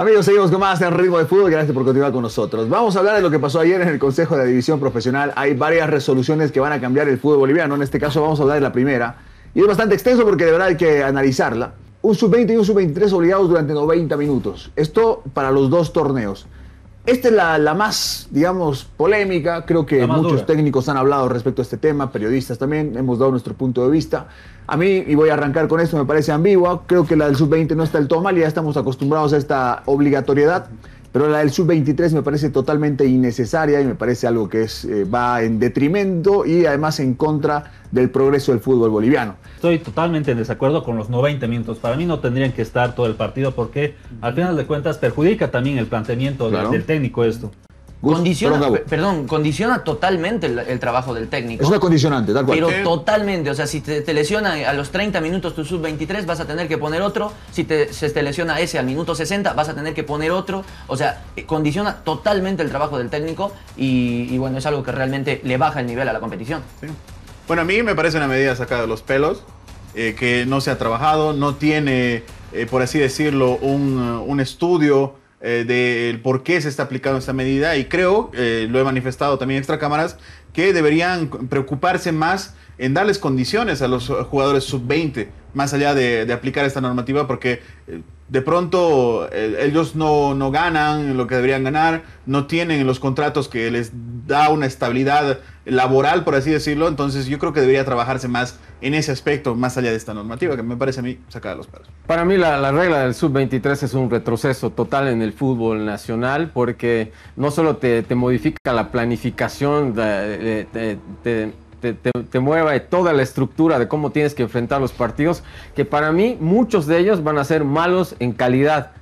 Amigos, seguimos con más en Ritmo de Fútbol. Gracias por continuar con nosotros. Vamos a hablar de lo que pasó ayer en el Consejo de la División Profesional. Hay varias resoluciones que van a cambiar el fútbol boliviano. En este caso vamos a hablar de la primera. Y es bastante extenso porque de verdad hay que analizarla. Un sub-20 y un sub-23 obligados durante 90 minutos. Esto para los dos torneos. Esta es la, más, digamos, polémica. Creo que muchos técnicos han hablado respecto a este tema, periodistas también, hemos dado nuestro punto de vista. A mí, y voy a arrancar con esto, me parece ambigua. Creo que la del sub-20 no está del todo mal, ya estamos acostumbrados a esta obligatoriedad. Pero la del sub-23 me parece totalmente innecesaria y me parece algo que es, eh, va en detrimento y además en contra del progreso del fútbol boliviano. Estoy totalmente en desacuerdo con los 90 minutos. Para mí no tendrían que estar todo el partido porque al final de cuentas perjudica también el planteamiento del técnico esto. Condiciona, perdón, condiciona totalmente el, trabajo del técnico. Es una condicionante, tal cual. Pero totalmente, o sea, si te, lesiona a los 30 minutos tu sub-23, vas a tener que poner otro. Si te, se te lesiona ese al minuto 60, vas a tener que poner otro. O sea, eh, condiciona totalmente el trabajo del técnico y, bueno, es algo que realmente le baja el nivel a la competición. Bueno, a mí me parece una medida sacada de los pelos, eh, que no se ha trabajado, no tiene, eh, por así decirlo, un, un estudio eh, del por qué se está aplicando esta medida. Y creo, eh, lo he manifestado también extra cámaras, que deberían preocuparse más en darles condiciones a los jugadores sub-20, más allá de, aplicar esta normativa, porque eh, de pronto ellos no, no, ganan lo que deberían ganar, no tienen los contratos que les da una estabilidad laboral, por así decirlo, entonces yo creo que debería trabajarse más en ese aspecto, más allá de esta normativa, que me parece a mí sacada de los pelos. Para mí la, regla del sub-23 es un retroceso total en el fútbol nacional, porque no solo te, modifica la planificación, te, te, mueva toda la estructura de cómo tienes que enfrentar los partidos, que para mí muchos de ellos van a ser malos en calidad